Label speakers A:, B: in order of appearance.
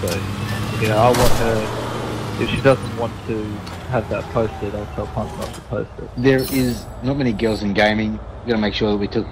A: So, you I want her. If she doesn't want to have that posted, I'll tell Punk not to post it.
B: There is not many girls in gaming. We've got to make sure that we took